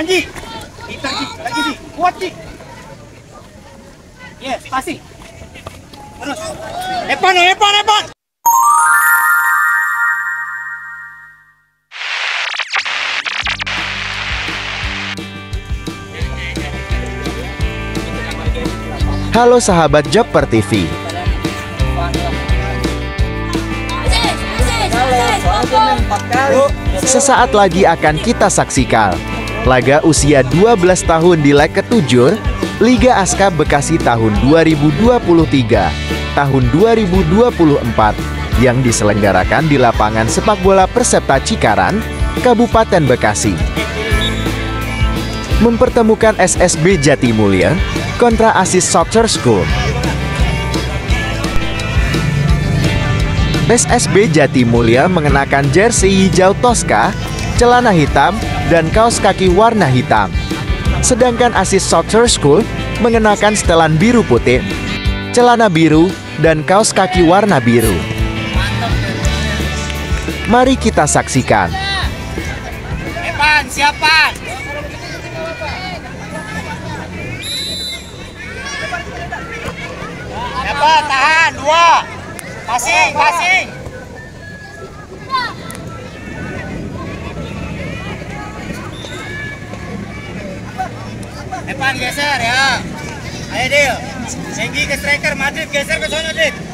Panji. Kita Ji, lagi Ji. Kuat Ji. Yes, passing. Terus. Epan, Epan, Epan. Halo sahabat Jopper TV. Sesaat lagi akan kita saksikan laga usia 12 tahun di leg ketujuh Liga Aska Bekasi tahun 2023 tahun 2024 yang diselenggarakan di lapangan sepak bola Persepta Cikaran, Kabupaten Bekasi. Mempertemukan SSB Jatimulya kontra Asis Soccer School. SSB Jatimulya mengenakan jersey hijau Tosca, celana hitam, dan kaos kaki warna hitam. Sedangkan Asis Soccer School mengenakan setelan biru putih, celana biru, dan kaos kaki warna biru. Mari kita saksikan. Epan, siapa? Epan, tahan. Dua. Passing, passing. Epan geser ya. Ayo Dil. Senggi ke striker, Madrid geser ke sana Dil.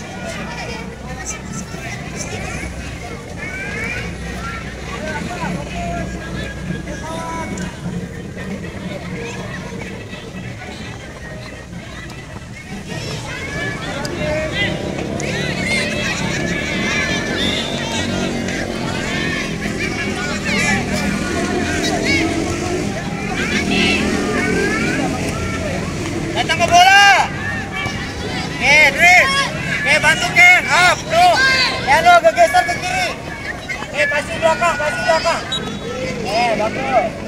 Pasti belakang, pasti belakang. Eh, bagus.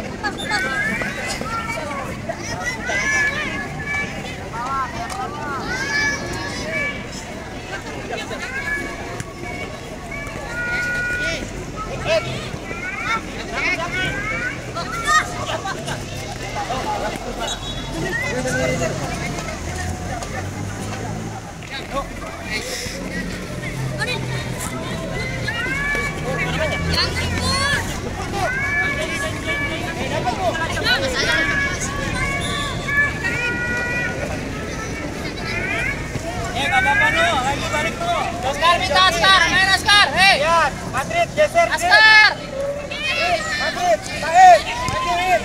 Madrid geser. Askar. Madrid, tarik, majuin.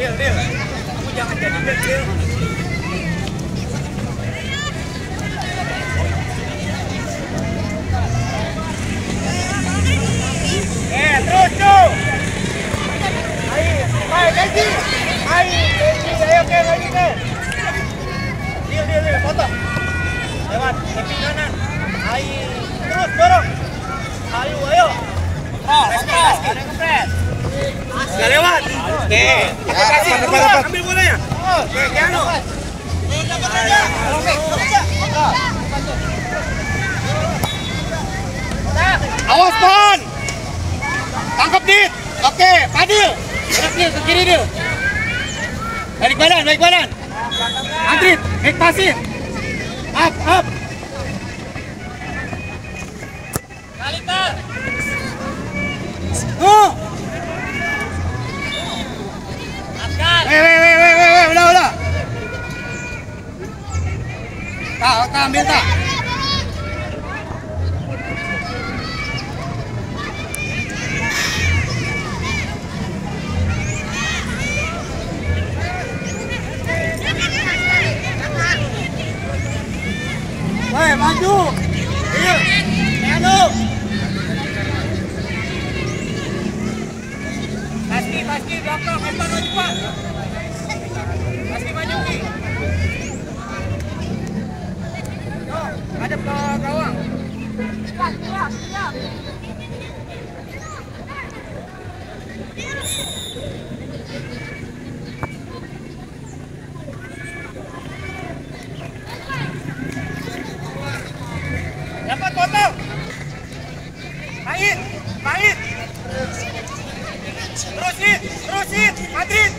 Dil, Dil. Kamu jangan jadi Dil, Dil. Eh, terus tuh. Ayo, ayo, Kenji. Ayo, Kenji. Ayo, Ken, lagi, Ken. Dil, Dil, Dil, potong. Lewat, tepi kanan. Ayo, terus, dorong. Ayo, ayo. Press, press, ada ngepres. Sudah lewat. Oke. Kita kasih, bola, ambil bolanya. Oke, Kiano. Awas, Pan. Tangkap, Dit. Oke, Padil. Gerak, Dil, ke kiri, Dil. Balik badan, balik badan. Andrit, naik pasir. Up, up. Kalitar. Oh. Askar. Weh, weh, weh, weh, weh, weh, udah, udah. Tak, tak, ambil tak. I, naik. Terus I, terus I, Madrid.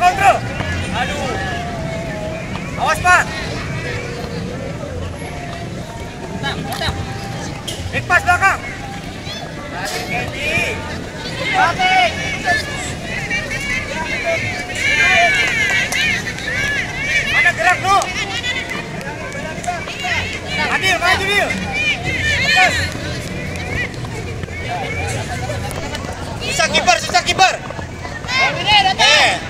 Kontrol. Aduh. Awas Pak. Pass belakang. Kenji. Mana gerak lu? Adil, maju. Lepas. Susah kiper, susah kiper. Datang. Eh.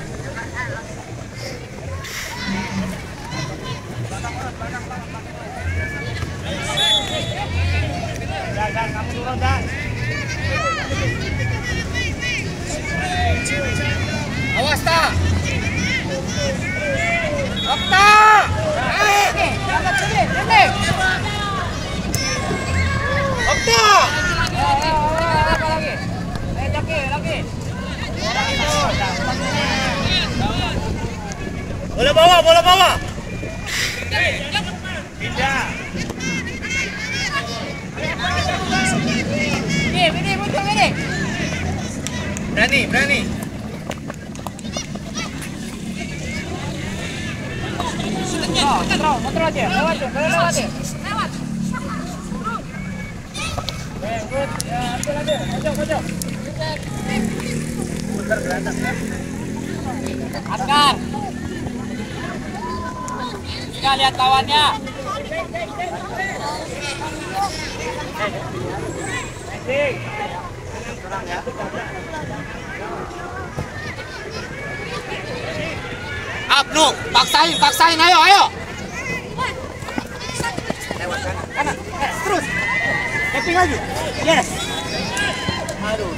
dan, kamu turun, dan. Awas, tak. Okta! Eh, Angkat sini, sini. Okta! Eh, eh, eh, apa lagi? Eh, Jaki, lagi. Bola bawa, bola bawa. Pindah. Berani, berani. Kita lihat lawannya. Up, nu. Paksain, paksain. Ayo, ayo. Kanan. Eh, terus. Tapping lagi. Yes. Aduh.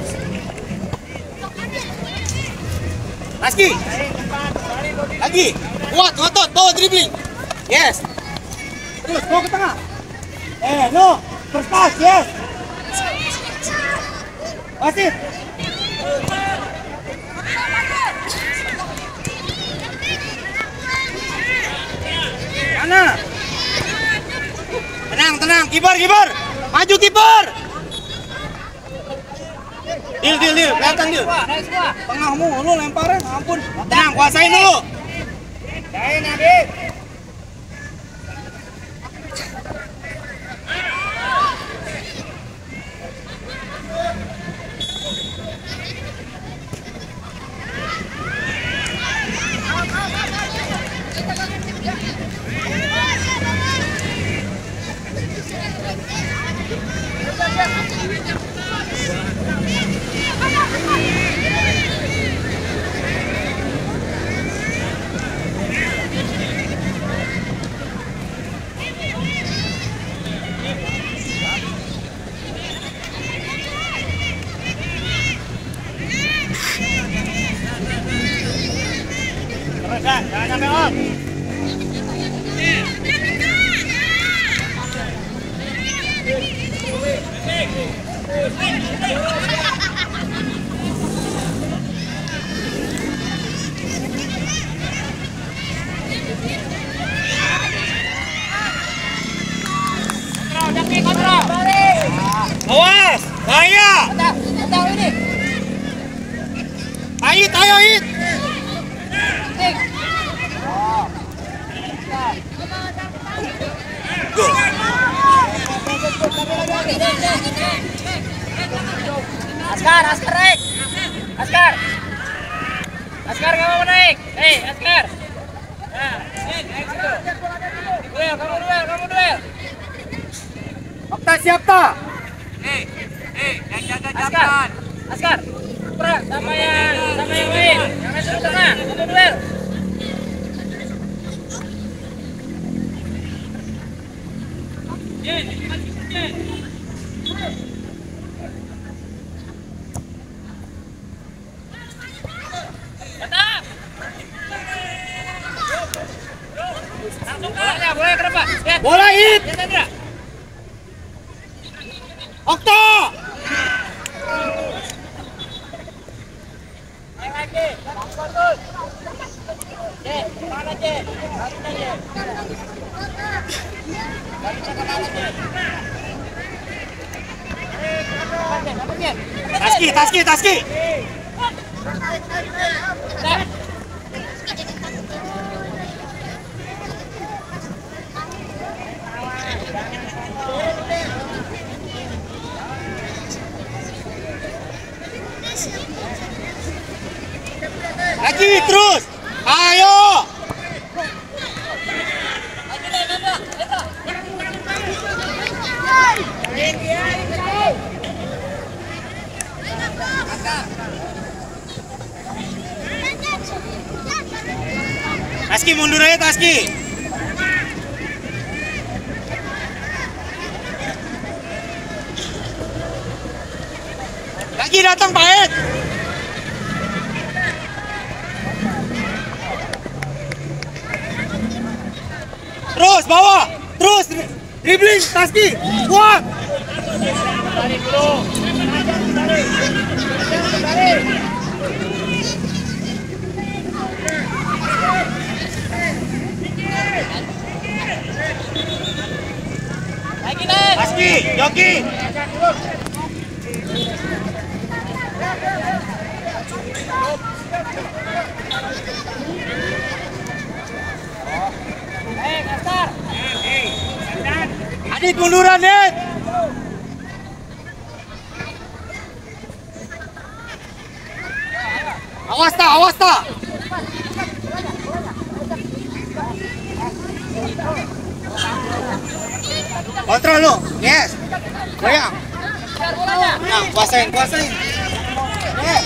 Lagi. Lagi. Kuat, ngotot. Bawa dribbling. Yes. Terus, bawa ke tengah. Eh, no. Yes. Wasit. Mana? Tenang, tenang. Kiper, kiper. Maju kiper. Dil, dil, dil. Kelihatan dil. Wah, naik semua. Tengahmu, lu lemparan. Ampun. Tenang, kuasain dulu. Kuasain, Adit. Awas. Bahaya. Ait, ayo, Ait. Askar, Askar naik. Askar. Askar kamu mau naik. Hei, Askar. Nah, naik situ. Duel, kamu duel, kamu duel. Okta siap tak? Eh, eh, yang jaga jamkan. Askar, perang sama yang sama yang lain. Yang tengah, untuk duel. Yeah, ya, yeah. Bola it. Ya, Ya, Sandra. Okto. Naik lagi. Langsung terus. Ye, mana Je? Baliknya Je. Baliknya ke mana Je? Dapat, Je, dapat, Je. Taski, taski, taski. Terus. Ayo. Taski mundur aja Taski. Lagi datang Pak Ed. Terus bawa, terus dribbling Taski. Kuat. Eh, Adit munduran, Ed. Awas tak, awas tak. Kontrol lu, yes. Goyang. Nah, kuasain, kuasain. Yes.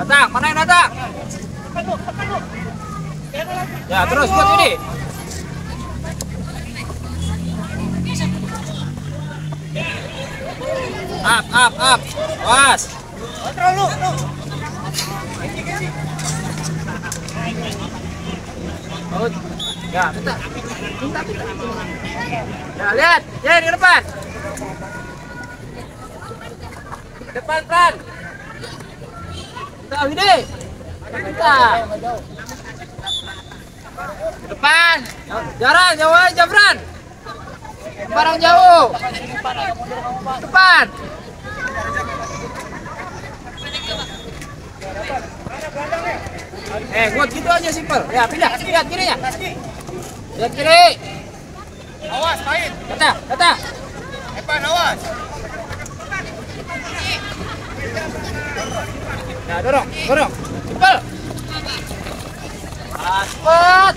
Datang, mana yang datang? Ya, terus buat ini. Up, up, up. Was. Kontrol lu, Ya, minta. Ya, lihat. Ya, di depan. Depan, Fran. Minta, Widi. Minta. Depan. Jarang, jauh aja, Fran. Barang jauh. Depan. Eh, buat gitu aja simpel. Ya, pindah, lihat kirinya. Lihat kiri. Awas, main. Kata, kata. Epan, awas. Nah, dorong, dorong. Simpel. Cepat.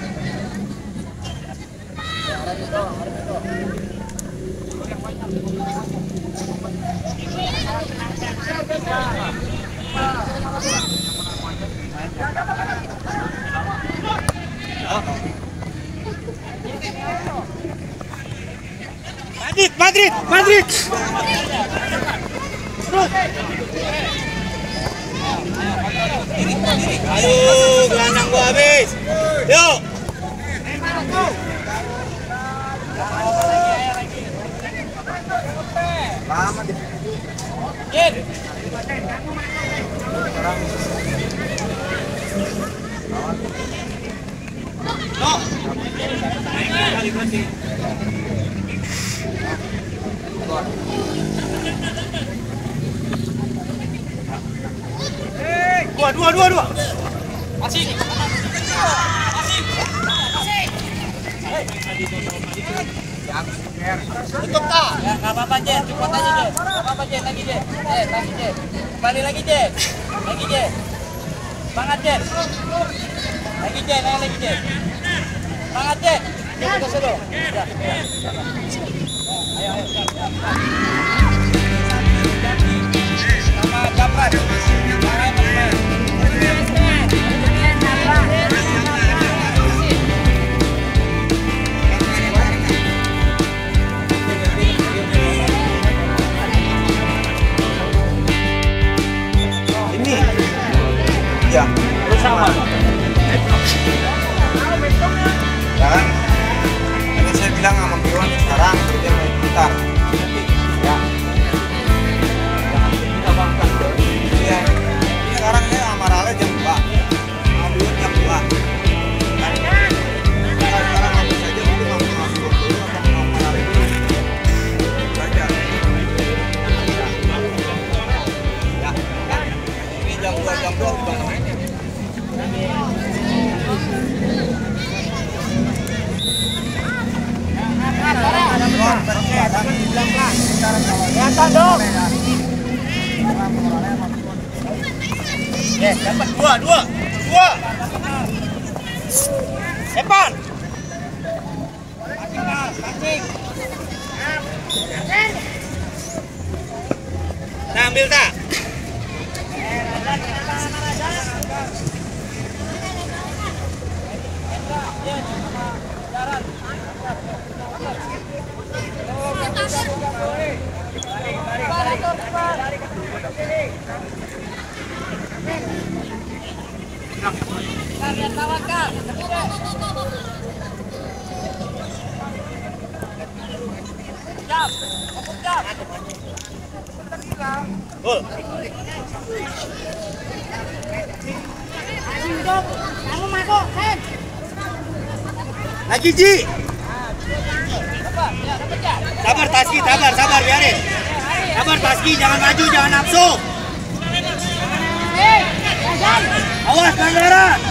Madrid, Madrid, Madrid. Aduh, gelandang gua habis. Yuk. Eh, dua, dua, dua, dua. Asik. Asik. Asik. Tutup tak? Ya, nggak apa-apa, Jen. Cukup aja, Jen. Nggak apa-apa, Jen. Lagi, Jen. Jen, lagi, Jen. Kembali lagi, Jen. Lagi, Jen. Semangat, Jen. Lagi, Jen. Ayo, lagi, Jen. Semangat, Jen. Jen, kita dulu. Ya, ya. Ayo, ayo. Sama Japran. Ya. Bersama. Sekarang. Tadi saya bilang sama Biwan sekarang dia main gitar. Gol. Lagi Ji. Sabar Taski, sabar, sabar biarin. Sabar Taski, jangan maju, jangan nafsu. Awas pelanggaran.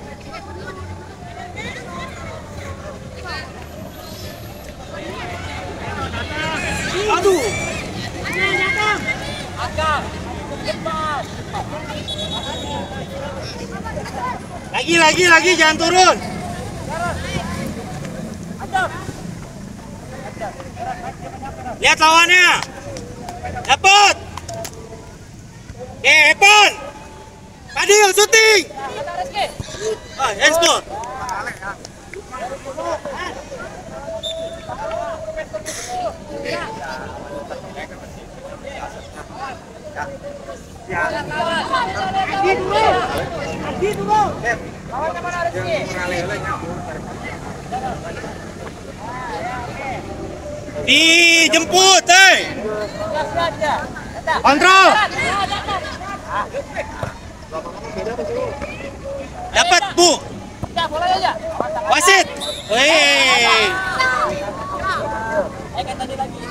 Aduh. Askar, cepat. Lagi, lagi, lagi, jangan turun. Lihat lawannya. Dapat. Oke, Evan. Fadil, syuting. Ah, ekspor. Lawan ke mana Rizky? Dijemput, hei. Datang. Kontrol. Dapat, Bu. Wasit. Wih.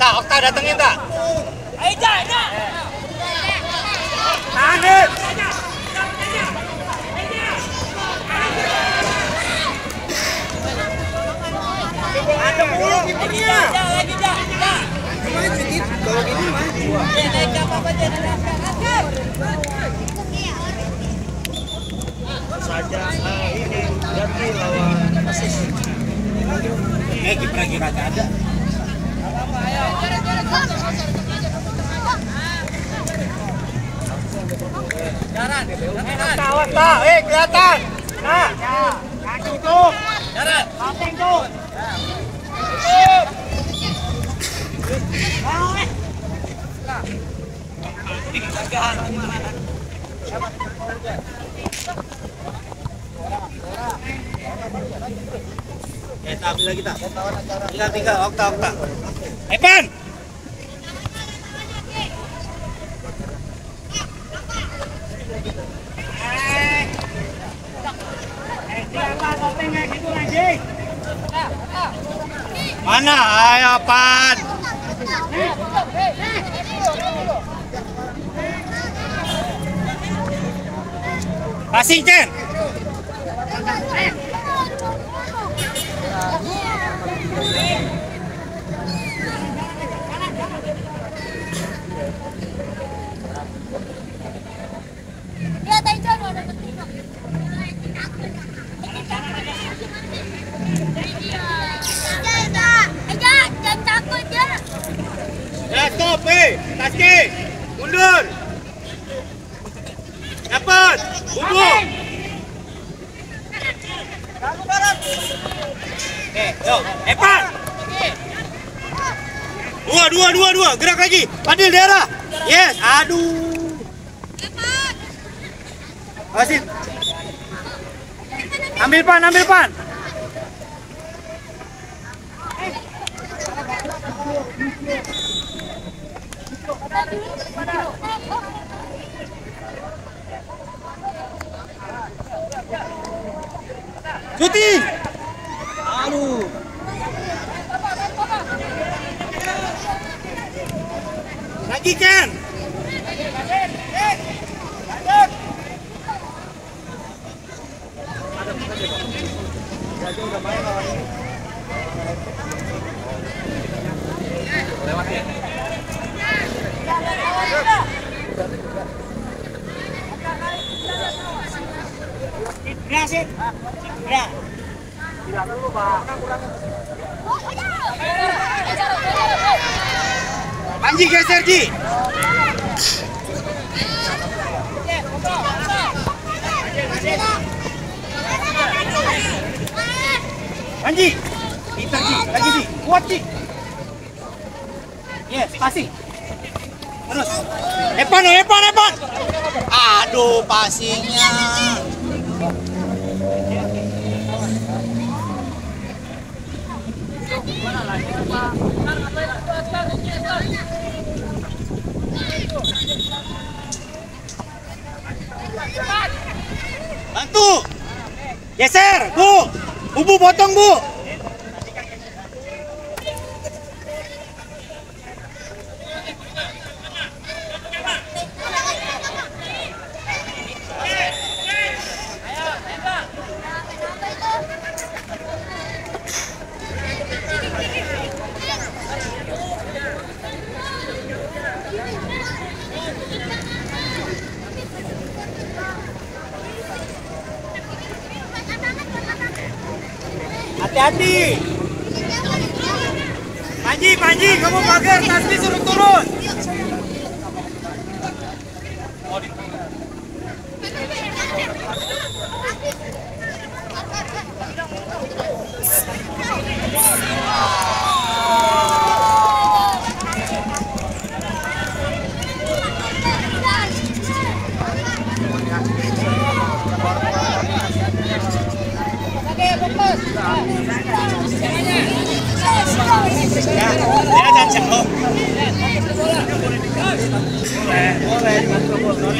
Tak, Okta datengin tak? Ayo, Jai, Jai. Tahan, Dit. Ada mulu Lagi, kipernya. Jai, lagi, Jai. Jai. Kalau gini maju. Jai, naik ke apa, Jai? Angkat. Saja ah, ini ganti lawan asis. Eh kiper lagi kagak ada. Jaran. Kawan tak, eh kelihatan. Nah, kaki tuh, Jaran. samping tuh. Eh, tak ambil lagi. Tinggal tinggal, okta okta. Evan. Mana? Ayo, Pan. Passing, Chen. Lihat aja lo ada penting. Aja, jangan takut ya. Ya, stop, eh. Taski. Mundur. Evan. Dua, dua, dua, dua. Gerak lagi. Padil daerah. Yes. Aduh. Asin. Ambil pan, ambil pan. 地。Gracias. Gracias. Panji geser Ji. Panji. Pintar Ji. Lagi Ji. Kuat Ji. Yes, passing. Terus. Epan, Epan, Epan. Aduh, passingnya. Bantu. Geser, Bu. Bubu potong, Bu. Hati-hati. Panji, Panji, kamu pagar, Tasbi suruh turun.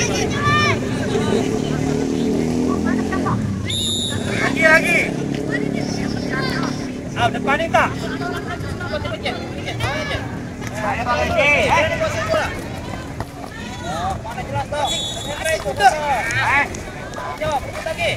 Lagi, lagi. Ah, depan tak? Pakai. Eh, Jawab, ikut lagi.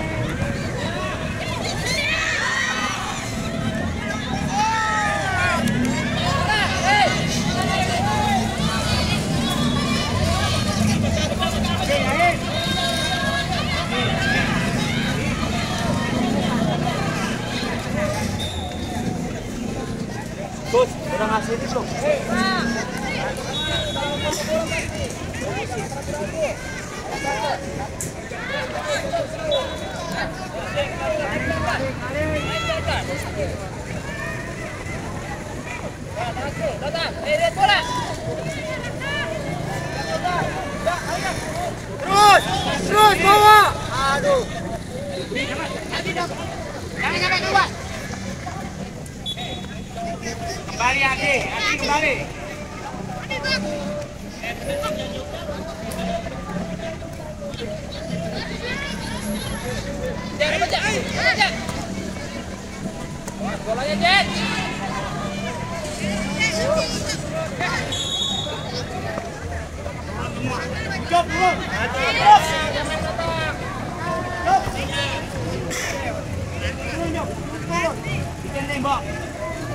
eh, lihat bola. Terus, terus bawa. Aduh. Kembali Adi, Adi kembali. Jet, baca. Jet. Bolanya, Jet. Jok.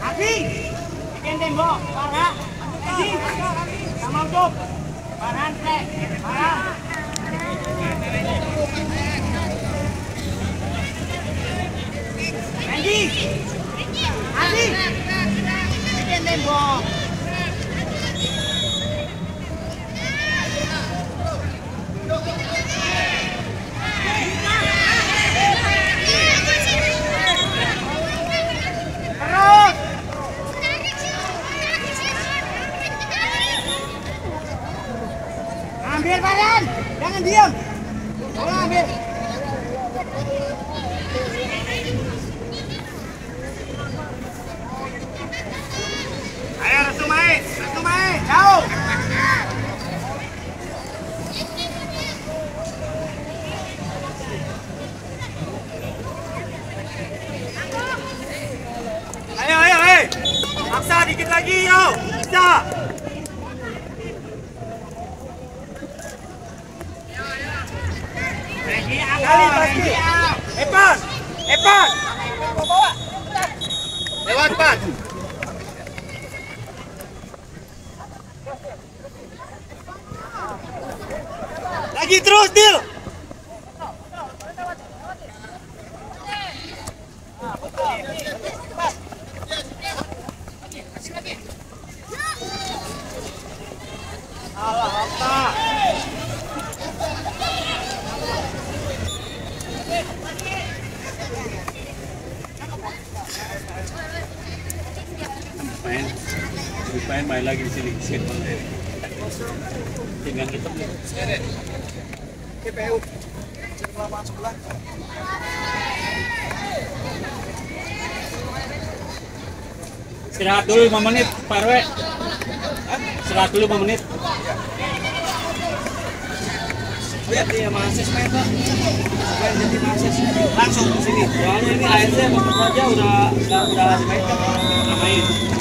Adi. Bikin tembok. Parah. Adi. Sama Jok. Parah, Teh. Parah. Adi. Adi. Bikin tembok. Lagi di sini sini tinggal kita KPU. Lapangan sebelah. istirahat dulu 5 menit Pak Rw istirahat dulu 5 menit Lihat dia mahasiswa pak. Main jadi mahasiswa langsung ke sini. Soalnya ini ARC bapak saja udah udah kan? Udah main.